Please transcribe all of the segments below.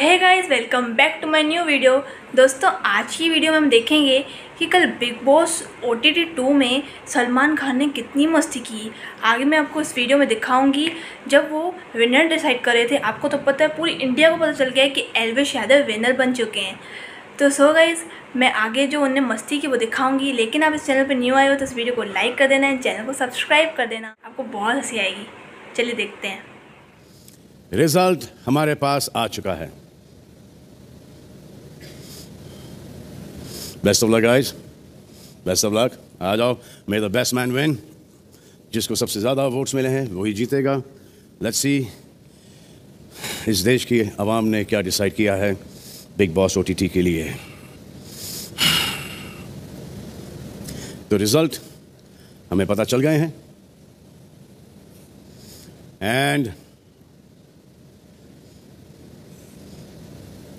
है guys welcome back to my new video दोस्तों, आज की वीडियो में हम देखेंगे कि कल Bigg Boss O T T two में सलमान खान ने कितनी मस्ती की। आगे मैं आपको इस वीडियो में दिखाऊँगी, जब वो विनर डिसाइड कर रहे थे, आपको तो पता है, पूरी इंडिया को पता चल गया है कि एलविश यादव विनर बन चुके हैं। तो सो गाइज़ मैं आगे जो उन्हें मस्ती की वो दिखाऊँगी, लेकिन आप इस चैनल पर न्यू आए हो तो इस वीडियो को लाइक कर देना चैनल को सब्सक्राइब कर देना, आपको बहुत हँसी आएगी। चलिए देखते हैं। रिज़ल्ट हमारे पास आ चुका है। Best of luck guys best of luck आ जाओ. May the best man win जिसको सबसे ज़्यादा वोट्स मिले हैं, वही जीतेगा. लेट्स सी इस देश की आवाम ने क्या डिसाइड किया है बिग बॉस ओटीटी के लिए. तो रिज़ल्ट हमें पता चल गए हैं. एंड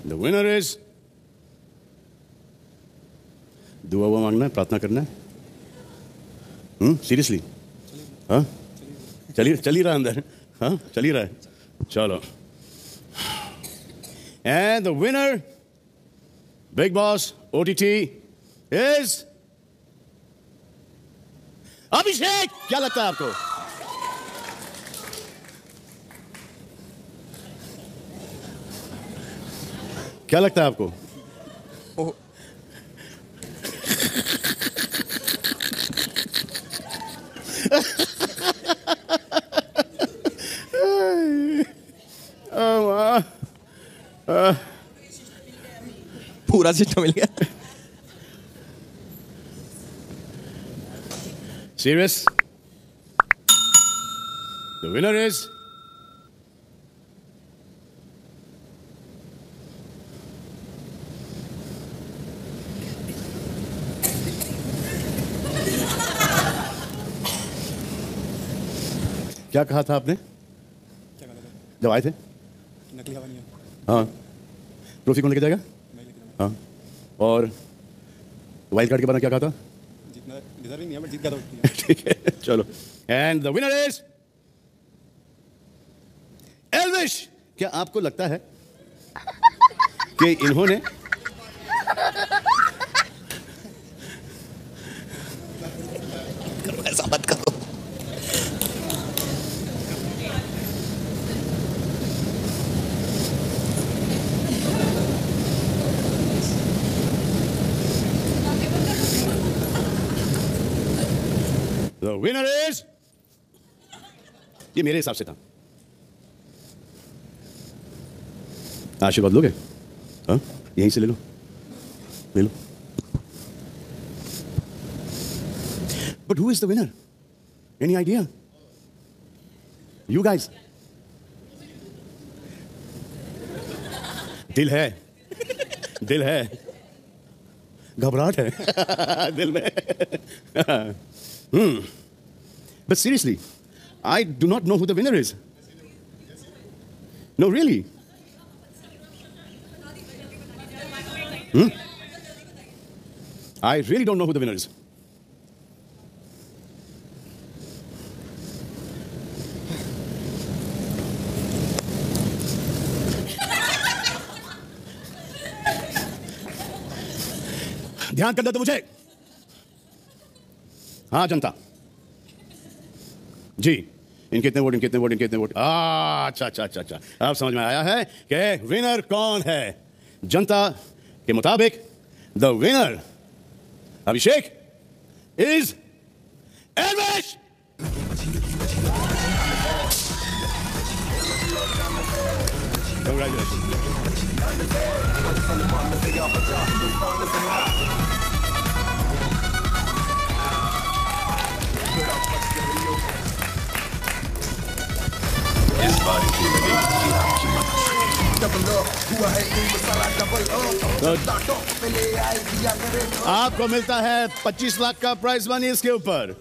द विनर इज़ दुआ हुआ मांगना है, प्रार्थना करना है? हम्म सीरियसली हाँ? चलिए ही रहा अंदर। हाँ चली रहा है। चलो। And the winner Bigg Boss O T T is Abhishek क्या लगता है आपको? क्या लगता है आपको? पूरा सिस्टम मिल गया Serious? The winner is. क्या कहा था आपने? क्या जब आए थे? नकली हवा नहीं हाँ। ट्रॉफी कौन लेके जाएगा? हाँ। और वाइल्ड कार्ड के बारे में क्या कहा था? जितना डिजर्विंग नहीं है बट जीत गया तो ठीक है। चलो। And the winner is Elvish क्या आपको लगता है कि इन्होंने ऐसा करो द विनर इज़ ये मेरे हिसाब से था। आशीर्वाद लोगे? हाँ? यहीं से ले लो। ले लो। But who is the winner any idea you guys दिल है। दिल है। घबराहट है। दिल में। But seriously, I do not know who the winner is. No, really. Hmm? I really don't know who the winner is. ध्यान करना तो मुझे हाँ जनता जी। इनके इतने वोट, इनके इतने वोट, इनके इतने वोट। अच्छा अच्छा अच्छा अच्छा। अब समझ में आया है कि विनर कौन है? जनता के मुताबिक the winner Abhishek is Elvish Congratulations. आपको मिलता है 25 लाख का प्राइज मनी इसके ऊपर।